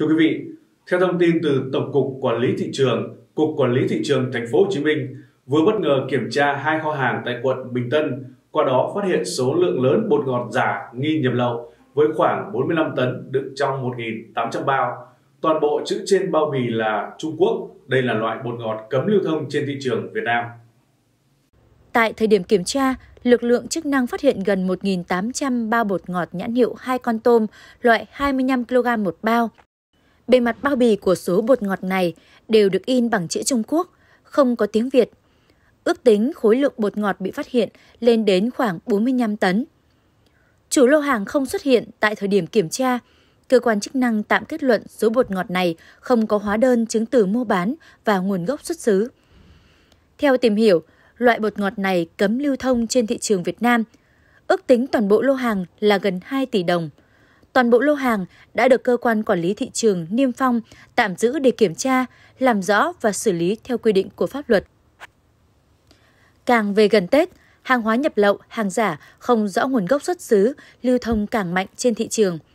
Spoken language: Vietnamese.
Thưa quý vị, theo thông tin từ Tổng cục Quản lý thị trường, Cục Quản lý thị trường Thành phố Hồ Chí Minh vừa bất ngờ kiểm tra hai kho hàng tại quận Bình Tân, qua đó phát hiện số lượng lớn bột ngọt giả nghi nhập lậu với khoảng 45 tấn đựng trong 1.800 bao. Toàn bộ chữ trên bao bì là Trung Quốc. Đây là loại bột ngọt cấm lưu thông trên thị trường Việt Nam. Tại thời điểm kiểm tra, lực lượng chức năng phát hiện gần 1.800 bao bột ngọt nhãn hiệu hai con tôm loại 25 kg một bao. Bề mặt bao bì của số bột ngọt này đều được in bằng chữ Trung Quốc, không có tiếng Việt. Ước tính khối lượng bột ngọt bị phát hiện lên đến khoảng 45 tấn. Chủ lô hàng không xuất hiện tại thời điểm kiểm tra, cơ quan chức năng tạm kết luận số bột ngọt này không có hóa đơn chứng từ mua bán và nguồn gốc xuất xứ. Theo tìm hiểu, loại bột ngọt này cấm lưu thông trên thị trường Việt Nam. Ước tính toàn bộ lô hàng là gần 2 tỷ đồng. Toàn bộ lô hàng đã được cơ quan quản lý thị trường niêm phong, tạm giữ để kiểm tra, làm rõ và xử lý theo quy định của pháp luật. Càng về gần Tết, hàng hóa nhập lậu, hàng giả không rõ nguồn gốc xuất xứ lưu thông càng mạnh trên thị trường –